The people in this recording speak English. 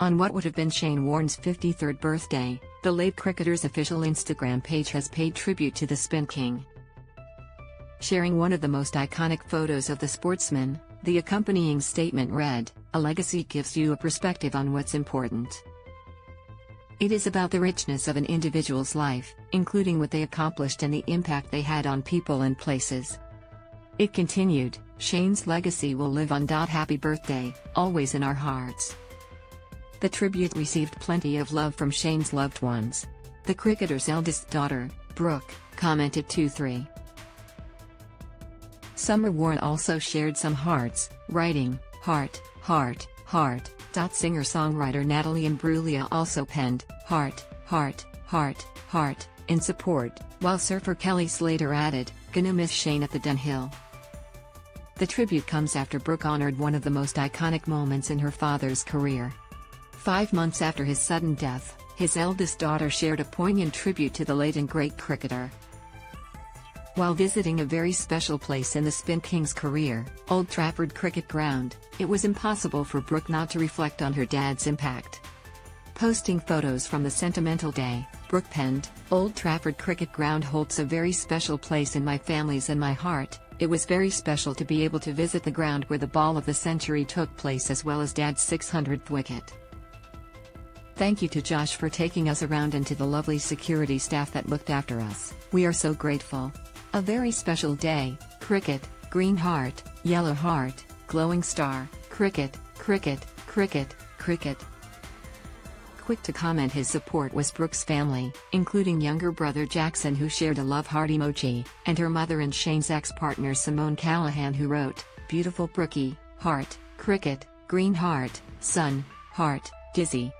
On what would have been Shane Warne's 53rd birthday, the late cricketer's official Instagram page has paid tribute to the Spin King. Sharing one of the most iconic photos of the sportsman, the accompanying statement read, A legacy gives you a perspective on what's important. It is about the richness of an individual's life, including what they accomplished and the impact they had on people and places. It continued, Shane's legacy will live on. Happy birthday, always in our hearts. The tribute received plenty of love from Shane's loved ones. The cricketer's eldest daughter, Brooke, commented 2-3. Summer Warne also shared some hearts, writing, heart, heart, heart. Singer-songwriter Natalie Imbruglia also penned, heart, heart, heart, heart, in support, while surfer Kelly Slater added, gonna miss Shane at the Dunhill. The tribute comes after Brooke honored one of the most iconic moments in her father's career. Five months after his sudden death, his eldest daughter shared a poignant tribute to the late and great cricketer. While visiting a very special place in the Spin King's career, Old Trafford Cricket Ground, it was impossible for Brooke not to reflect on her dad's impact. Posting photos from the sentimental day, Brooke penned, Old Trafford Cricket Ground holds a very special place in my family's and my heart, it was very special to be able to visit the ground where the ball of the century took place as well as dad's 600th wicket. Thank you to Josh for taking us around and to the lovely security staff that looked after us. We are so grateful. A very special day, cricket, green heart, yellow heart, glowing star, cricket, cricket, cricket, cricket. Quick to comment his support was Brooke's family, including younger brother Jackson who shared a love heart emoji, and her mother and Shane's ex-partner Simone Callahan who wrote, Beautiful Brookie, heart, cricket, green heart, sun, heart, dizzy.